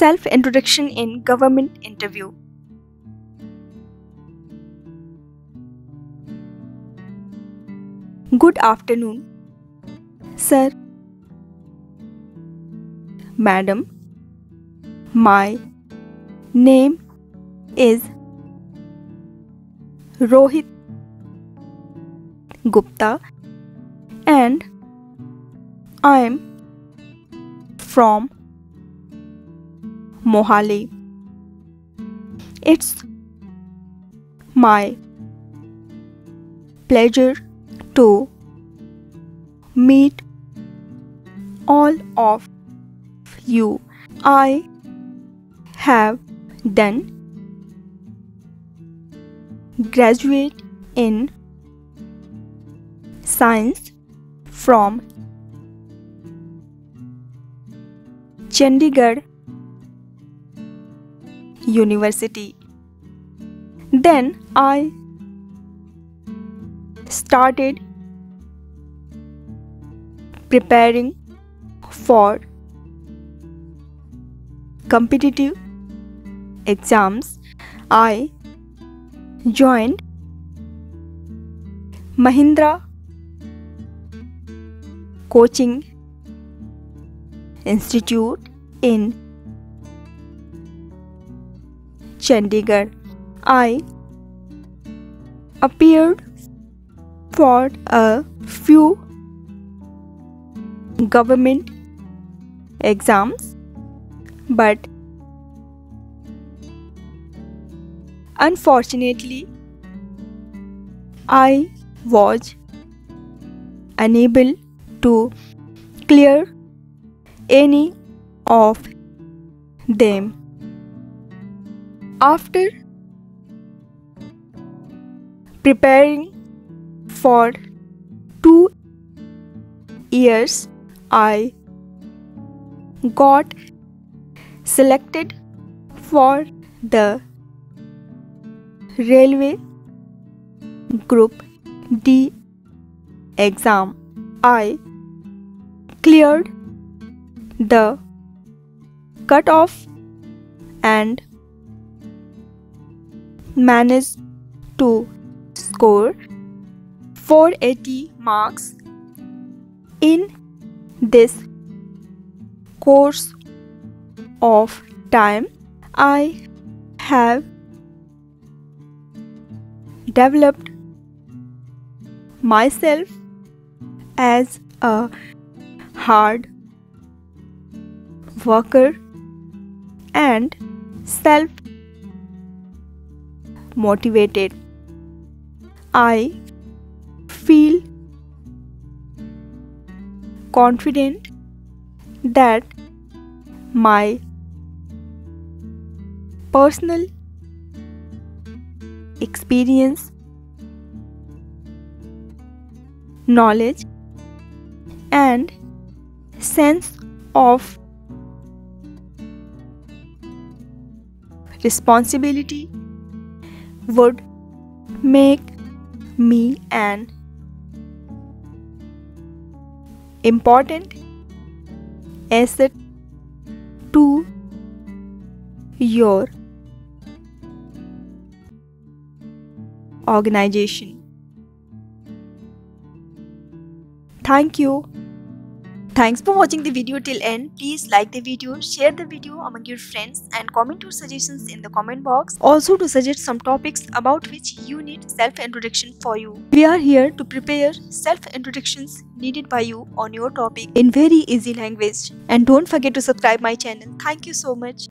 Self introduction in government interview. Good afternoon, sir, madam. My name is Rohit Gupta and I am from Mohali. It's my pleasure to meet all of you. I have done graduate in science from Chandigarh University. Then I started preparing for competitive exams. I joined Mahindra Coaching Institute in Chandigarh. I appeared for a few government exams but unfortunately I was unable to clear any of them. After preparing for two years, I got selected for the railway group D exam. I cleared the cutoff and managed to score 480 marks in this course of time. I have developed myself as a hard worker and self motivated. I feel confident that my personal experience, knowledge, and sense of responsibility would make me an important asset to your organization. Thank you. Thanks for watching the video till end. Please like the video, share the video among your friends and comment your suggestions in the comment box. Also to suggest some topics about which you need self-introduction for you. We are here to prepare self-introductions needed by you on your topic in very easy language. And don't forget to subscribe my channel. Thank you so much.